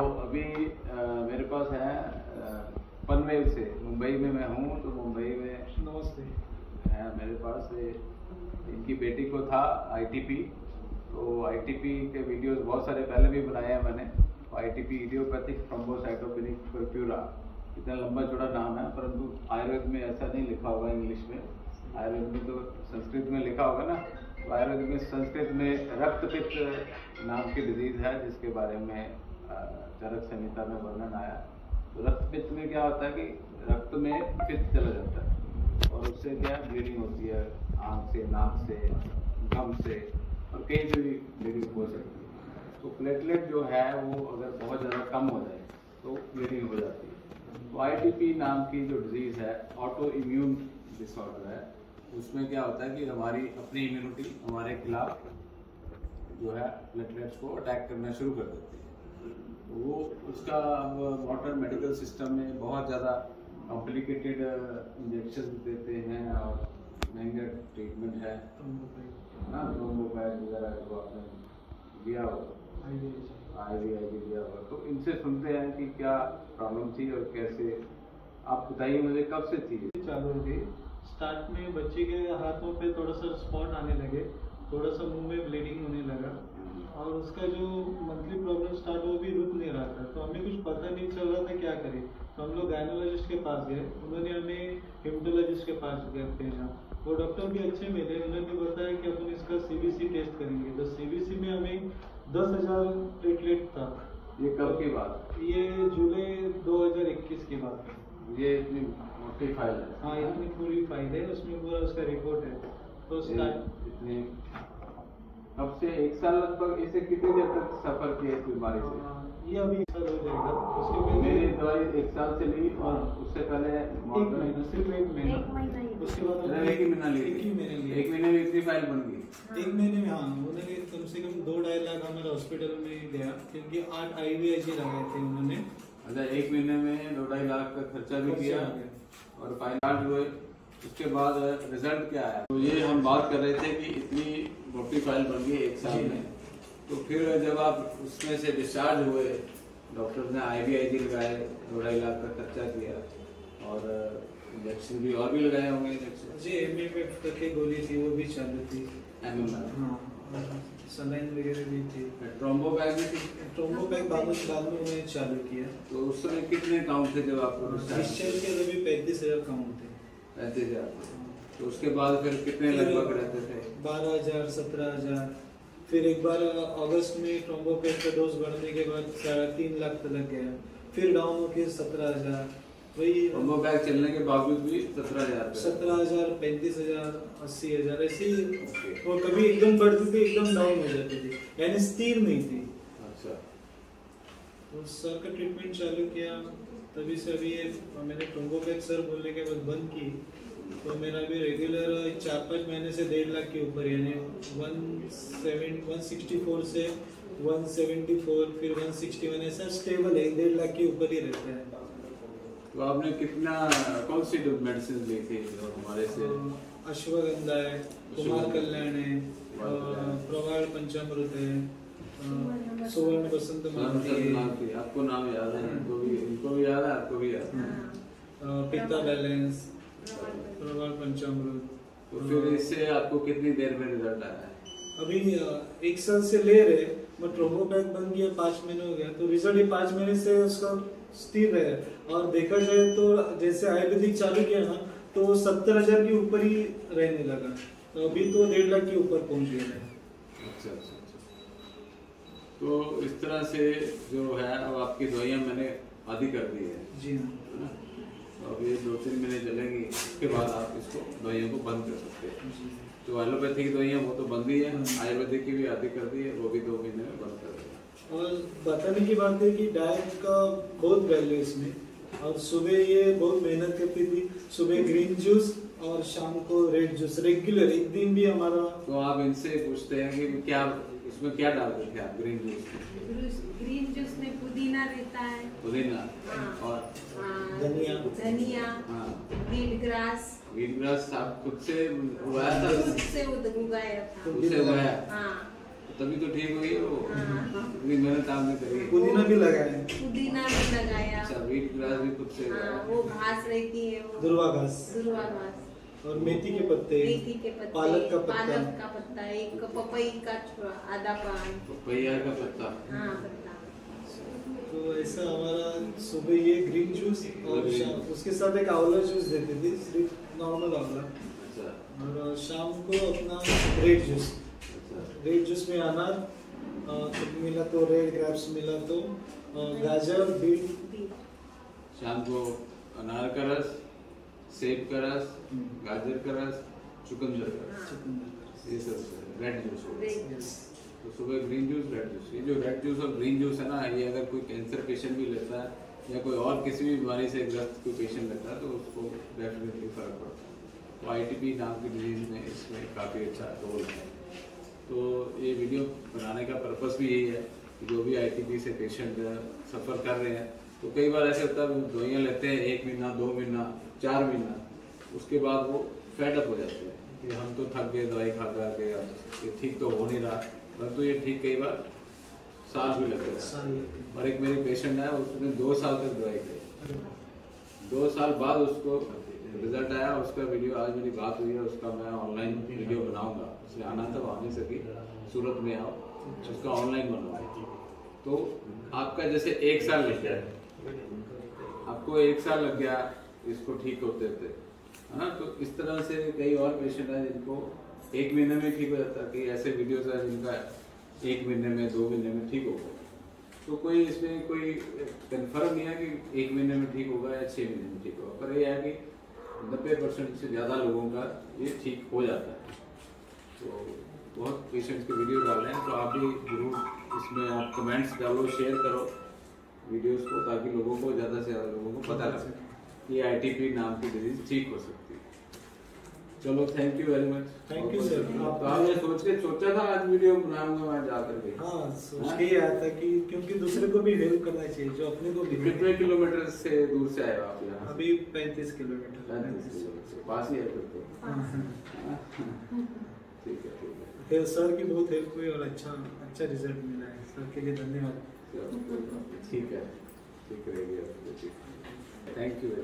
अभी अ, मेरे पास है पनवेल से। मुंबई में मैं हूँ तो मुंबई में नमस्ते। है मेरे पास इनकी बेटी को था आईटीपी तो आईटीपी के वीडियोस बहुत सारे पहले भी बनाए हैं मैंने। आईटीपी इडियोपैथिक थ्रोम्बोसाइटोपेनिक परप्यूरा इतना लंबा चौड़ा नाम है परंतु आयुर्वेद में ऐसा नहीं लिखा होगा इंग्लिश में। आयुर्वेद में तो संस्कृत में लिखा होगा ना। तो आयुर्वेद में संस्कृत में रक्त पित्त नाम की डिज़ीज़ है जिसके बारे में चरक संहिता में वर्णन आया। तो रक्त पित्त में क्या होता है कि रक्त में पित्त चला जाता है और उससे क्या ब्लीडिंग होती है, आँख से, नाक से, गम से और कहीं से भी ब्लीडिंग हो सकती है। तो प्लेटलेट जो है वो अगर बहुत ज़्यादा कम हो जाए तो ब्लीडिंग हो जाती है। तो आईटीपी नाम की जो डिज़ीज़ है ऑटो इम्यून डिसऑर्डर है, उसमें क्या होता है कि हमारी अपनी इम्यूनिटी हमारे खिलाफ जो है प्लेटलेट्स को अटैक करना शुरू कर देती है। वो उसका अब मॉडर्न मेडिकल सिस्टम में बहुत ज़्यादा कॉम्प्लिकेटेड इंजेक्शन देते हैं और महँगा ट्रीटमेंट है। ना थ्रोम्बोपैड वगैरह जो आपने दिया होगा आई वी आई दिया होगा तो इनसे सुनते हैं कि क्या प्रॉब्लम थी और कैसे। आप बताइए मुझे कब से थी चालू हो। गई स्टार्ट में बच्चे के हाथों पे थोड़ा सा स्पॉट आने लगे। थोड़ा सा मुँह में ब्लीडिंग होने लगा और उसका जो मंथली प्रॉब्लम स्टार्ट वो भी रुक नहीं रहा था। तो हमें कुछ पता नहीं चल रहा था क्या करें। तो हम लोग गायनोलॉजिस्ट के पास गए। उन्होंने हमें हिमटोलॉजिस्ट के पास गए भेजा वो डॉक्टर भी अच्छे मिले। उन्होंने बताया कि अपन इसका सीबीसी टेस्ट करेंगे। तो सीबीसी में हमें दस हज़ार प्लेटलेट था। ये कब की बात? ये जुलाई 2021 की बात है। ये इतनी मोटी फ़ाइल है। हाँ इतनी पूरी फ़ाइल है। उसमें पूरा उसका रिपोर्ट है। तो स्टार्ट कब से एक साल लगभग इसे कितनी देर तक सफ़र किया इस बीमारी से? ये अभी हो जाएगा। उसके मेरी दवाई एक साल से ली और उससे पहले एक महीना सिर्फ़ एक महीना। एक महीना ही। उसके बाद एक ही महीना ली एक ही महीने एक महीने में इतनी फ़ाइल बन गई। एक महीने में हाँ। उन्होंने कम से कम दो ढाई लाख हमारे हॉस्पिटल में गया क्योंकि आठ आई वी आई लगाए थे उन्होंने। अच्छा एक महीने में दो ढाई लाख का खर्चा भी किया हो। और फाइनल हुए। उसके बाद रिज़ल्ट क्या आया? तो ये हम बात कर रहे थे कि इतनी मोटी फ़ाइल बन गई एक साल में। तो फिर जब आप उसमें से डिस्चार्ज हुए डॉक्टर ने आई वी आई जी लगाए दो ढाई लाख का खर्चा किया और इंजेक्शन भी और भी लगाए होंगे injection G M M F करके गोली थी वो भी चालू थी। एम एम हाँ। सलाइन वगैरह भी थी। ट्रोम्बो बैग भी थी। ट्रोम्बो बाद में बाद में उन्होंने चालू किया। तो उस समय कितने काउंट थे जब आपको डिस्चार्ज के लिए भी पैंतीस हज़ार काउंट थे। पैंतीस हज़ार तो उसके बाद फिर कितने लगभग रहते थे? बारह हज़ार सत्रह हज़ार। फिर एक बार अगस्त में ट्रोम्बोपेट का डोज बढ़ने के बाद साढ़े तीन लाख तक गया। फिर डाउन होके सत्रह हज़ार। वही ट्रोम्बो बैग चलने के बावजूद भी सत्रह हज़ार सत्रह हज़ार पैंतीस हज़ार अस्सी हज़ार। ऐसे वो कभी एकदम बढ़ती थी एकदम डाउन हो जाती थी। यानी स्थिर नहीं थी। अच्छा। तो सर का ट्रीटमेंट चालू किया। तभी से अभी ये मैंने ट्रोम्बोपेक सर बोलने के बाद बंद की। तो मेरा अभी रेगुलर चार पाँच महीने से डेढ़ लाख के ऊपर यानी one seven one sixty four से वन सेवेंटी फोर फिर वन सिक्सटी वन ऐसा स्टेबल है डेढ़ लाख के ऊपर ही रहता है। तो आपने कितना कौन सी मेडिसिन ली थी जो हमारे से? अश्वगंधा है कुमार कल्याण है प्रवाल पंचामृत है सुवर्ण बसंत नाम- है। आपको नाम याद है। इनको भी इनको भी पित्ता बैलेंस प्रवाल पंचामृत तो फिर इससे आपको कितनी देर में रिज़ल्ट आया? है अभी एक साल से ले रहे बट ट्रोम्बो बैग बन गया पाँच महीने हो गया। तो रिज़ल्ट ये पाँच महीने से उसका स्थिर है और देखा जाए तो जैसे आयुर्वेदिक चालू किया ना तो सत्तर हज़ार के ऊपर ही रहने लगा। तो अभी तो डेढ़ लाख के ऊपर पहुँच गया है। अच्छा अच्छा। तो इस तरह से जो है अब आपकी दवाइयाँ मैंने आदि कर दी है। जी हाँ। है? तो अब ये दो तीन महीने चलेंगी उसके बाद आप इसको दवाइयों को बंद कर सकते हैं। जी। जो एलोपैथी की दवाइयाँ वो तो बंद ही है। आयुर्वेदिक की भी आदि कर दी है वो भी दो महीने में बंद कर देगा और बताने की बात है कि डाइट का बहुत वैल्यू इसमें। और सुबह ये बहुत मेहनत करती थी। सुबह ग्रीन जूस और शाम को रेड जूस रेगुलर एक दिन भी हमारा तो आप इनसे पूछते हैं कि क्या इसमें क्या डालते थे आप? ग्रीन जूस ग्रीन जूस में पुदीना रहता है। पुदीना। हाँ। और? हाँ, धनिया। धनिया। हाँ। वीट ग्रास वीट ग्रास आप खुद से उगाया था? खुद से उगाया था। खुद से उगाया? हाँ। तभी तो ठीक हुई है वो। हाँ। इतनी मेहनत आपने करी। पुदीना भी लगाया पुदीना भी लगाया। अच्छा वीट ग्रास भी खुद से हाँ वो घास रहती है दुर्वा घास। दुर्वा घास। और मेथी के पत्ते मेथी के पत्ते पालक का पत्ता। पालक का पत्ता एक पपई का आधा पान। पपैया का पत्ता। हाँ पत्ता। तो ऐसा हमारा सुबह ये ग्रीन जूस और शाम उसके साथ एक आंवला जूस देते थे सिर्फ़ नॉर्मल आंवला। अच्छा। और शाम को अपना रेड जूस अच्छा। रेड जूस में अनार अ, कुछ मिला तो रेड ग्रेप्स मिला तो गाजर बीट बीट शाम को अनार का रस सेब का रस हम्म। गाजर का रस चुकंदर का रस। ये सब रेड जूस हो गया। तो सुबह ग्रीन जूस रेड जूस ये जो रेड जूस और ग्रीन जूस है ना ये अगर कोई कैंसर पेशेंट भी लेता है या कोई और किसी भी बीमारी से ग्रस्त कोई पेशेंट लेता है तो उसको डेफिनेटली फ़र्क पड़ता है। तो आईटीपी नाम की डिज़ीज़ में इसमें काफ़ी अच्छा रोल है। तो ये वीडियो बनाने का पर्पज़ भी यही है कि जो भी आईटीपी से पेशेंट सफ़र कर रहे हैं तो कई बार ऐसे होता है दवाइयाँ लेते हैं एक महीना दो महीना चार महीना उसके बाद वो फैटअप हो जाते हैं कि हम तो थक गए दवाई खा खा के ये ठीक तो हो नहीं रहा। परंतु तो ये ठीक कई बार साल भी हैं। लगते हैं। और एक मेरी पेशेंट है उसने दो साल तक दवाई खाई। दो साल बाद उसको रिज़ल्ट आया उसका वीडियो आज मेरी बात हुई है उसका मैं ऑनलाइन वीडियो बनाऊँगा। उसने आना था आ नहीं सकी। सूरत में आओ उसका ऑनलाइन बनाऊँगा तो आपका जैसे एक साल लग गया आपको एक साल लग गया इसको ठीक होते थे है तो इस तरह से कई और पेशेंट हैं जिनको एक महीने में ठीक हो जाता है कई ऐसे वीडियोस हैं जिनका एक महीने में, दो महीने में ठीक होगा तो कोई इसमें कोई कंफर्म नहीं है कि एक महीने में ठीक होगा या छः महीने में ठीक होगा, पर यह है कि नब्बे परसेंट से ज़्यादा लोगों का ये ठीक हो जाता है। तो बहुत पेशेंट्स के वीडियो डाल रहे हैं तो आप भी ज़रूर इसमें आप कमेंट्स डालो शेयर करो। वीडियोस को ताकि लोगों को ज़्यादा से ज़्यादा लोगों को पता लगे कि आईटीपी नाम की डिज़ीज़ ठीक हो सकती है। चलो thank you very much Thank you, sir. तो आपने सोच के सोचा था आज वीडियो बनाऊँगा मैं जाकर के। हाँ सोच के ही आया था कि क्योंकि दूसरे को भी हेल्प करना चाहिए जो अपने को भी कितने किलोमीटर से दूर से आए हो आप यहाँ अभी पैंतीस किलोमीटर। पैंतीस किलोमीटर पास ही है फिर तो। हाँ। ठीक है ठीक है। सर की बहुत हेल्प हुई और अच्छा अच्छा रिज़ल्ट मिला है। सर के लिए धन्यवाद। ठीक है ठीक रहेगी आपको ठीक थैंक यू वेरी